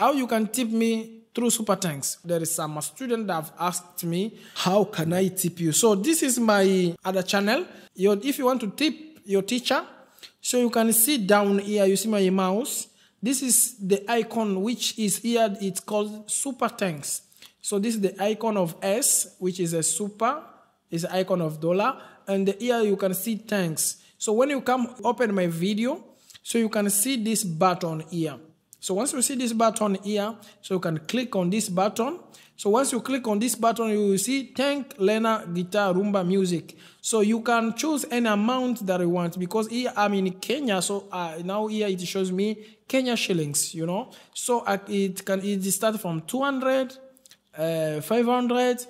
how you can tip me through super thanks there is some student that have asked me how can i tip you? So this is my other channel. Your, if you want to tip your teacher so you can see down here. You see my mouse? This is the icon which is here. It's called super thanks so this is the icon of s which is a super is icon of dollar. And here you can see thanks so when you come open my video so you can see this button here so once you see this button here, so you can click on this button. So once you click on this button, you will see Tank Lena Guitar Rumba Music. So you can choose any amount that you want because here I'm in Kenya. So uh, now here it shows me Kenya shillings, you know. So uh, it can it start from 200, uh, 500,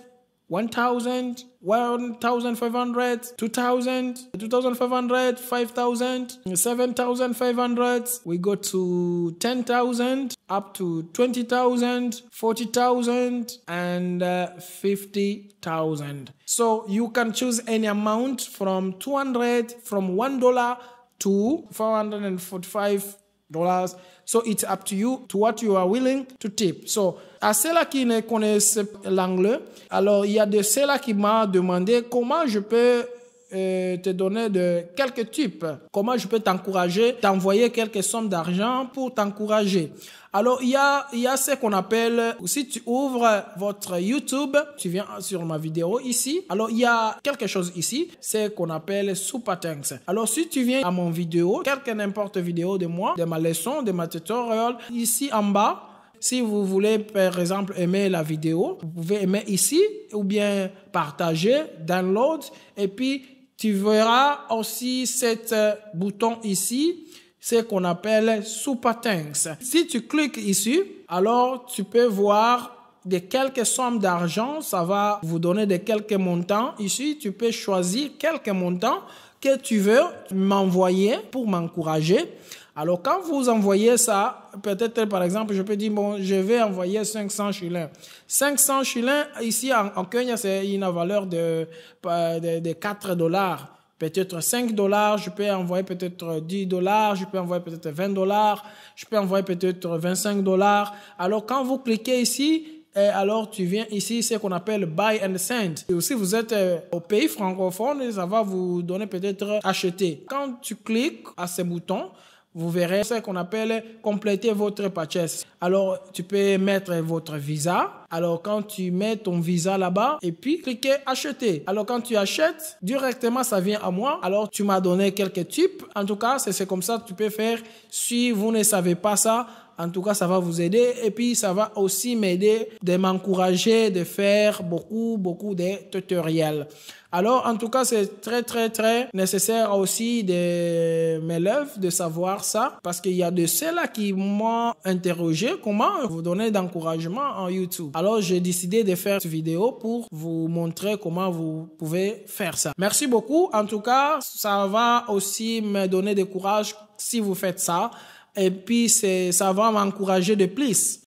1000, 1500, 2000, 2500, 5000, 7500. We go to 10,000, up to 20,000, 40,000, and uh, 50,000. So you can choose any amount from 200, from $1 to 445 dollars. So it's up to you to what you are willing to tip. So à ceux-là qui ne connaissent l'anglais, alors il y a de ceux-là qui m'ont demandé comment je peux te donner de quelques types. Comment je peux t'encourager, t'envoyer quelques sommes d'argent pour t'encourager? Alors, il y a, il y a ce qu'on appelle, si tu ouvres votre YouTube, tu viens sur ma vidéo ici. Alors, il y a quelque chose ici, c'est qu'on appelle Super Thanks. Alors, si tu viens à mon vidéo, quelque n'importe vidéo de moi, de ma leçon, de ma tutorial, ici en bas, si vous voulez, par exemple, aimer la vidéo, vous pouvez aimer ici ou bien partager, download, et puis tu verras aussi cet bouton ici ce qu'on appelle Super Thanks. Si tu cliques ici, alors tu peux voir de quelques sommes d'argent, ça va vous donner de quelques montants. Ici, tu peux choisir quelques montants que tu veux m'envoyer pour m'encourager. Alors, quand vous envoyez ça, peut-être par exemple, je peux dire, bon, je vais envoyer 500 shillings. 500 shillings, ici en, Kenya, c'est une valeur de, de, de 4 dollars peut-être 5 dollars, je peux envoyer peut-être 10 dollars, je peux envoyer peut-être 20 dollars, je peux envoyer peut-être 25 dollars. Alors quand vous cliquez ici, et alors tu viens ici, ce qu'on appelle buy and send. Et si vous êtes au pays francophone, ça va vous donner peut-être acheter. Quand tu cliques à ce bouton, vous verrez ce qu'on appelle compléter votre purchase. Alors, tu peux mettre votre visa. Alors, quand tu mets ton visa là-bas et puis cliquer acheter. Alors, quand tu achètes, directement, ça vient à moi. Alors, tu m'as donné quelques types. En tout cas, c'est comme ça que tu peux faire. Si vous ne savez pas ça, en tout cas, ça va vous aider. Et puis, ça va aussi m'aider de m'encourager de faire beaucoup, beaucoup de tutoriels. Alors, en tout cas, c'est très, très, très nécessaire aussi de mes élèves de savoir ça parce qu'il y a de ceux-là qui m'ont interrogé comment vous donner d'encouragement en YouTube? Alors, j'ai décidé de faire cette vidéo pour vous montrer comment vous pouvez faire ça. Merci beaucoup. En tout cas, ça va aussi me donner de courage si vous faites ça. Et puis, ça va m'encourager de plus.